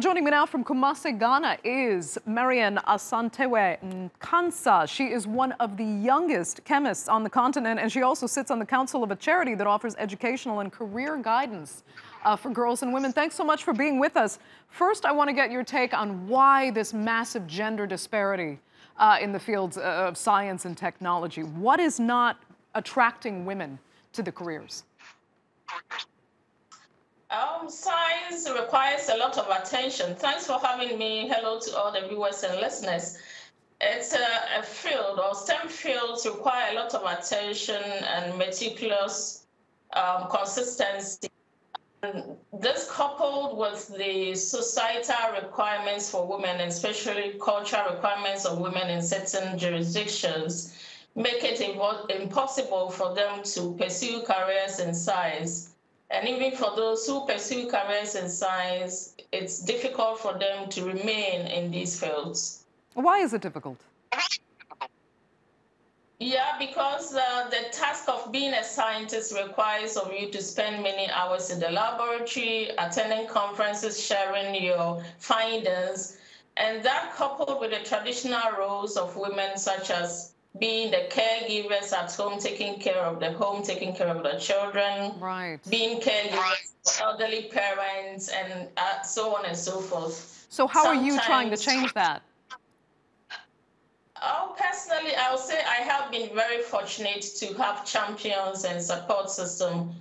Well, joining me now from Kumasi, Ghana is Marian Asantewah Nkansah. She is one of the youngest chemists on the continent, and she also sits on the council of a charity that offers educational and career guidance uh, for girls and women. Thanks so much for being with us. First, I want to get your take on why this massive gender disparity uh, in the fields of science and technology. What is not attracting women to the careers? Um, science requires a lot of attention. Thanks for having me. Hello to all the viewers and listeners. It's a, a field, or STEM fields require a lot of attention and meticulous um, consistency. And this coupled with the societal requirements for women, and especially cultural requirements of women in certain jurisdictions, make it impossible for them to pursue careers in science. And even for those who pursue careers in science, it's difficult for them to remain in these fields. Why is it difficult? Yeah, because uh, the task of being a scientist requires of you to spend many hours in the laboratory, attending conferences, sharing your findings. And that coupled with the traditional roles of women, such as being the caregivers at home, taking care of the home, taking care of the children, right. being caregivers for elderly parents, and uh, so on and so forth. So, how Sometimes, are you trying to change that? Oh, personally, I would say I have been very fortunate to have champions and support system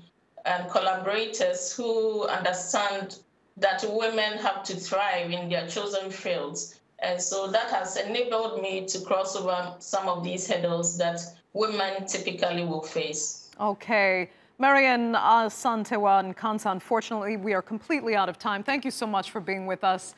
and collaborators who understand that women have to thrive in their chosen fields and so that has enabled me to cross over some of these hurdles that women typically will face. Okay. Marian uh, Santewa Nkansah, unfortunately, we are completely out of time. Thank you so much for being with us.